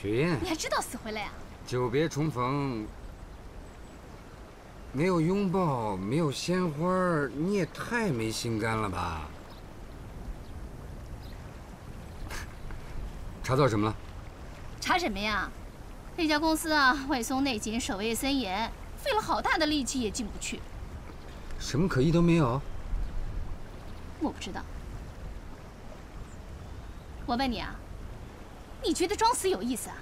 雪雁，你还知道死回来呀？久别重逢，没有拥抱，没有鲜花，你也太没心肝了吧？查到什么了？查什么呀？那家公司啊，外松内紧，守卫森严，费了好大的力气也进不去。什么可疑都没有？我不知道。我问你啊，你觉得装死有意思啊？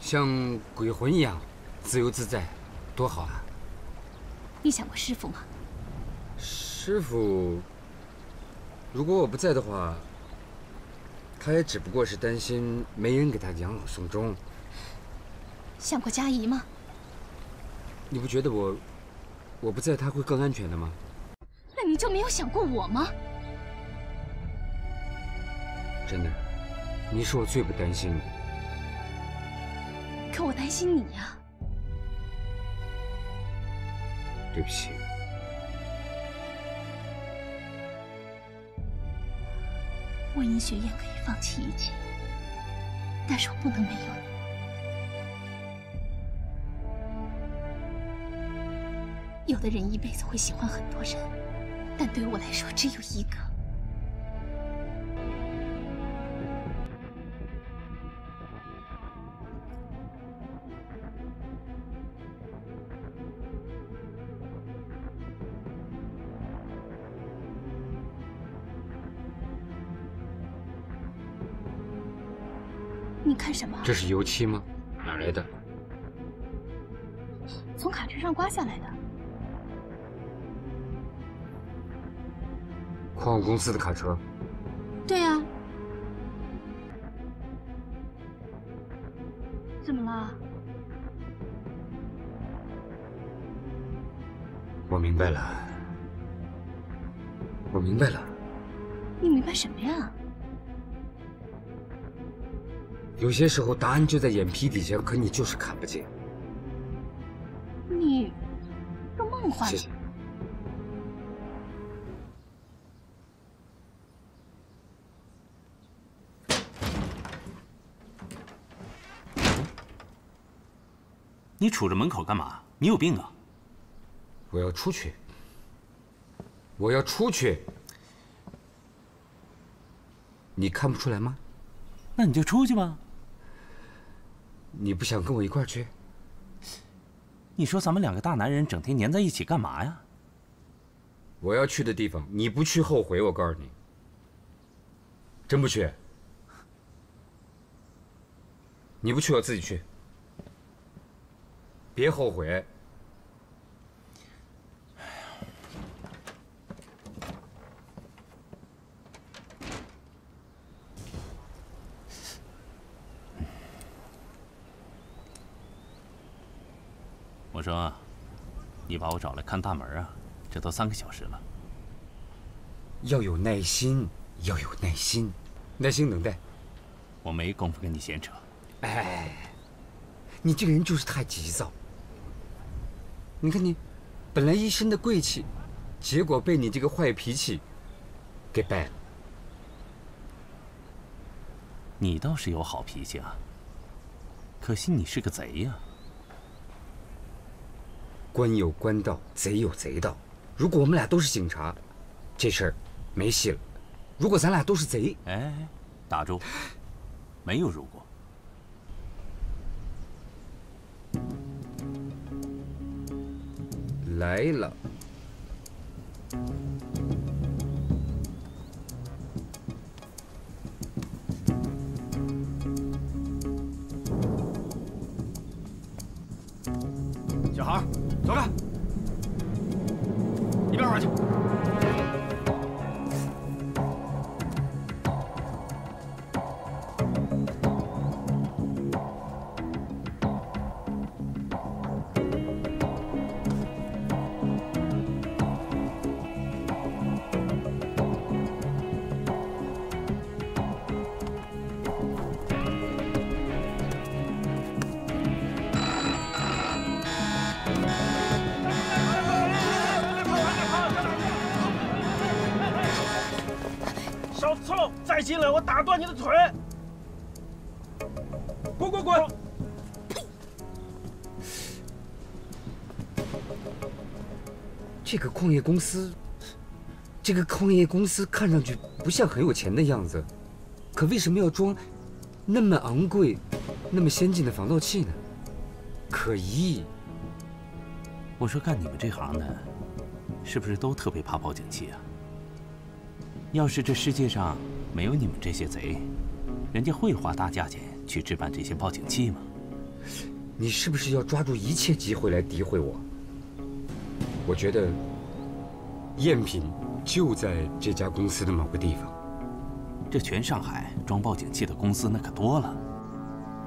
像鬼魂一样自由自在，多好啊！你想过师傅吗？师傅，如果我不在的话，他也只不过是担心没人给他养老送终。想过佳怡吗？你不觉得我，我不在他会更安全的吗？那你就没有想过我吗？真的，你是我最不担心的。可我担心你呀。对不起。我尹雪雁可以放弃一切，但是我不能没有你。有的人一辈子会喜欢很多人，但对我来说只有一个。你看什么？这是油漆吗？哪来的？从卡车上刮下来的。矿务公司的卡车。对啊。怎么了？我明白了。我明白了。你明白什么呀？有些时候答案就在眼皮底下，可你就是看不见。你，这梦幻。谢谢。你杵着门口干嘛？你有病啊！我要出去。我要出去。你看不出来吗？那你就出去吧。你不想跟我一块儿去？你说咱们两个大男人整天粘在一起干嘛呀？我要去的地方，你不去后悔。我告诉你，真不去。你不去，我自己去。别后悔。我说，你把我找来看大门啊？这都三个小时了。要有耐心，要有耐心，耐心等待。我没工夫跟你闲扯。哎，你这个人就是太急躁。你看你，本来一身的贵气，结果被你这个坏脾气给败了。你倒是有好脾气啊，可惜你是个贼呀。官有官道，贼有贼道。如果我们俩都是警察，这事儿没戏了。如果咱俩都是贼，哎，打住，没有如果。来了。走开！小臭，再进来我打断你的腿！滚滚滚！这个矿业公司，这个矿业公司看上去不像很有钱的样子，可为什么要装那么昂贵、那么先进的防盗器呢？可疑。我说干你们这行的，是不是都特别怕报警器啊？要是这世界上没有你们这些贼，人家会花大价钱去置办这些报警器吗？你是不是要抓住一切机会来诋毁我？我觉得赝品就在这家公司的某个地方。这全上海装报警器的公司那可多了，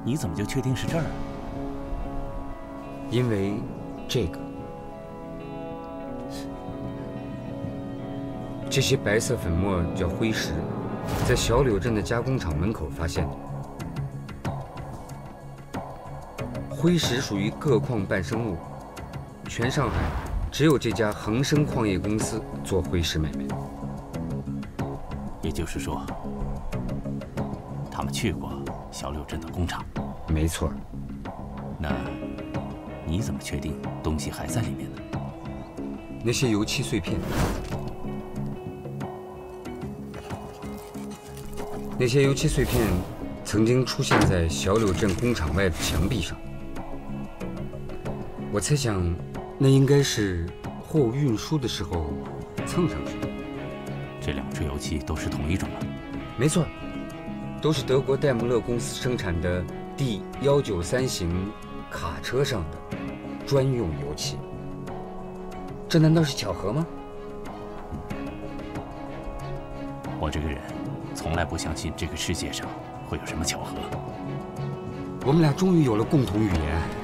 你怎么就确定是这儿？因为这个，这些白色粉末叫灰石，在小柳镇的加工厂门口发现的。灰石属于铬矿伴生物，全上海只有这家恒生矿业公司做灰石买卖。也就是说，他们去过小柳镇的工厂。没错。那你怎么确定东西还在里面呢？那些油漆碎片，那些油漆碎片曾经出现在小柳镇工厂外的墙壁上。我猜想，那应该是货物运输的时候蹭上去的。这两支油漆都是同一种吗？没错，都是德国戴姆勒公司生产的 D 幺九三型卡车上的专用油漆。这难道是巧合吗？我这个人从来不相信这个世界上会有什么巧合。我们俩终于有了共同语言。